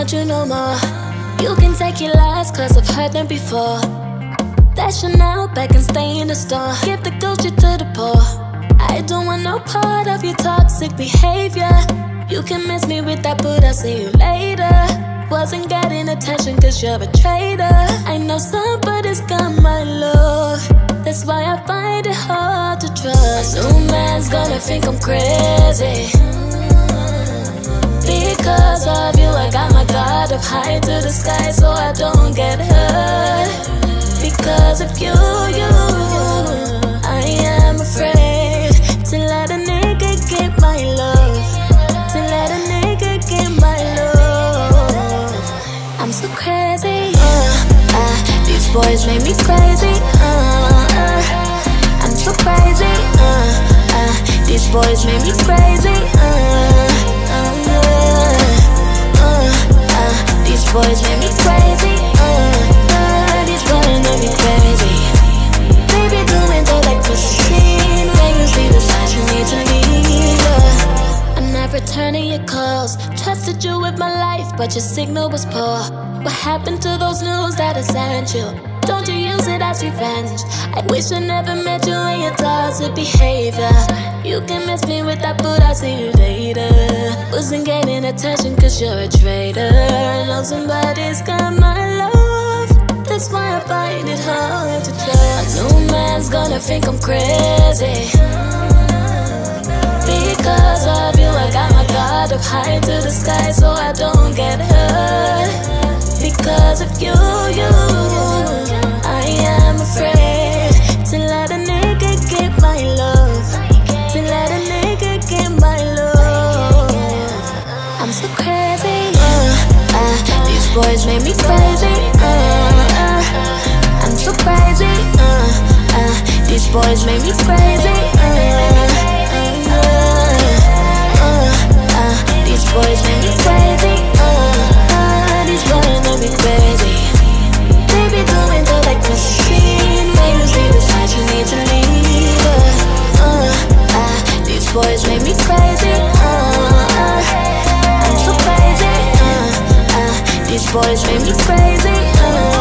want you no more. You can take your lies, cause I've heard them before. That Chanel back and stay in the store. Give the Gucci to the poor. I don't want no part of your toxic behavior. You can miss me with that, but I'll see you later. Wasn't getting attention cause you're a traitor. I know somebody's got my love. That's why I find it hard to trust. A new man's gonna think I'm crazy. Because of you, I got my guard up high to the sky so I don't get hurt. Because of you, you, I am afraid to let a nigga get my love. To let a nigga get my love. I'm so crazy. Uh, uh, these boys make me crazy. Uh, uh, I'm so crazy. Uh, uh, these boys make me crazy. But your signal was poor. What happened to those news that I sent you? Don't you use it as revenge? I wish I never met you and your toxic behavior. You can miss me with that, but I'll see you later. Wasn't getting attention cause you're a traitor. Know somebody's got my love. That's why I find it hard to trust. A new man's gonna think I'm crazy. Up high to the sky so I don't get hurt. Because of you, you, I am afraid to let a nigga get my love. To let a nigga get my love. I'm so crazy. Uh, uh, these boys make me crazy. Uh, uh, I'm so crazy. Uh, uh, these boys make me crazy. Uh, boys make me crazy. Uh, uh, I'm so crazy. Uh, uh these boys make me crazy. Uh.